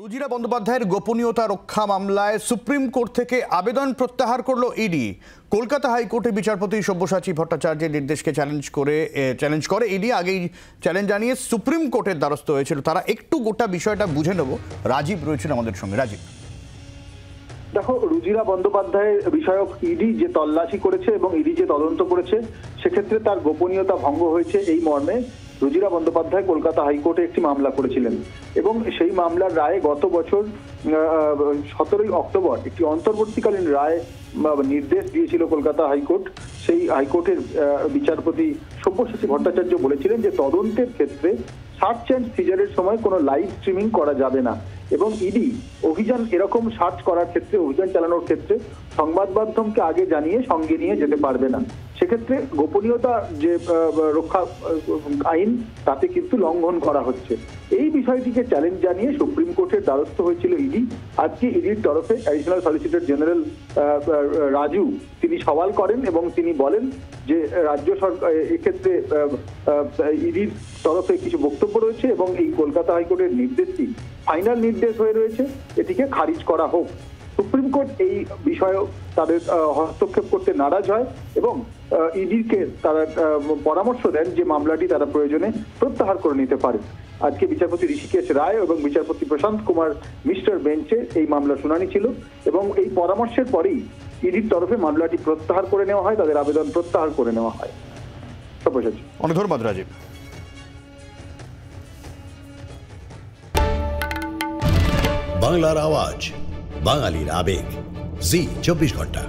রুজিরা বন্দ্যোপাধ্যায়ের গোপনীয়তা রক্ষা মামলায় সুপ্রিম কোর্ট থেকে আবেদন প্রত্যাহার করল ইডি। কলকাতা হাইকোর্টে বিচারপতি সব্যসাচী ভট্টাচার্যের নির্দেশকে চ্যালেঞ্জ করে চ্যালেঞ্জ করে ইডি। আগেই চ্যালেঞ্জ জানিয়ে সুপ্রিম কোর্টের দ্বারস্থ হয়েছিল। তারা একটু গোটা বিষয়টা বুঝে নেব। রাজীব রয়েছেন আমাদের সঙ্গে। রাজীব। দেখো, রুজিরা বন্দ্যোপাধ্যায়ের বিষয়ক ইডি যে তল্লাশি করেছে এবং ইডি যে তদন্ত করেছে, সেক্ষেত্রে তার গোপনীয়তা ভঙ্গ হয়েছে এই মর্মে। রুজিরা বন্দ্যোপাধ্যায় কলকাতা হাইকোর্টে একটি মামলা করেছিলেন এবং সেই মামলার রায়ে গত বছর সতেরোই অক্টোবর একটি অন্তর্বর্তীকালীন রায় নির্দেশ দিয়েছিল কলকাতা হাইকোর্ট। সেই হাইকোর্টের বিচারপতি সব্যসাচী ভট্টাচার্য বলেছিলেন যে তদন্তের ক্ষেত্রে সার্চ অ্যান্ড সিজারের সময় কোনো লাইভ স্ট্রিমিং করা যাবে না এবং ইডি অভিযান এরকম সার্চ করার ক্ষেত্রে, অভিযান চালানোর ক্ষেত্রে সংবাদ মাধ্যমকে আগে জানিয়ে সঙ্গে নিয়ে যেতে পারবে না। সেক্ষেত্রে গোপনীয়তা যে রক্ষা আইন, তাতে কিন্তু লঙ্ঘন করা হচ্ছে। এই বিষয়টিকে চ্যালেঞ্জ জানিয়ে সুপ্রিম কোর্টের দ্বারস্থ হয়েছিল ইডি। আজকে ইডির তরফে অ্যাডিশনাল সলিসিটর জেনারেল রাজু, তিনি সওয়াল করেন এবং তিনি বলেন যে, রাজ্য সরকার এক্ষেত্রে ইডির তরফে কিছু বক্তব্য রয়েছে এবং এই কলকাতা হাইকোর্টের নির্দেশটি ফাইনাল নির্দেশ হয়ে রয়েছে। এটিকে খারিজ করা হোক। সুপ্রিম কোর্ট এই বিষয়ে তাদের হস্তক্ষেপ করতে নারাজ হয় এবং ইডিকে তারা পরামর্শ দেন যে মামলাটি তারা প্রয়োজনে প্রত্যাহার করে নিতে পারে। আজকে বিচারপতি ঋষিকেশ রায় এবং বিচারপতি প্রশান্ত কুমার মিস্টার বেঞ্চে এই মামলা শুনানি ছিল এবং এই পরামর্শের পরেই ইডির তরফে মামলাটি প্রত্যাহার করে নেওয়া হয় তাদের আবেদন প্রত্যাহার করে নেওয়া হয়। অনেক ধন্যবাদ রাজীব। বাংলার আওয়াজ। বাঙালির আবেগ জি চব্বিশ ঘন্টা